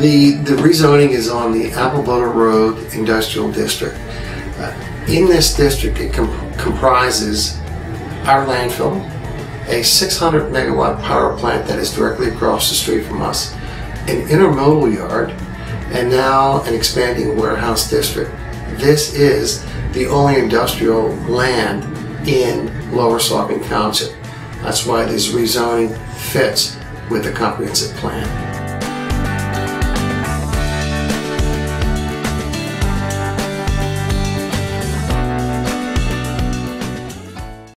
The, the rezoning is on the Apple Butter Road Industrial District. Uh, In this district, it com- comprises our landfill, a 600 megawatt power plant that is directly across the street from us, an intermodal yard, and now an expanding warehouse district. This is the only industrial land in Lower Saucon Township. That's why this rezoning fits with the comprehensive plan.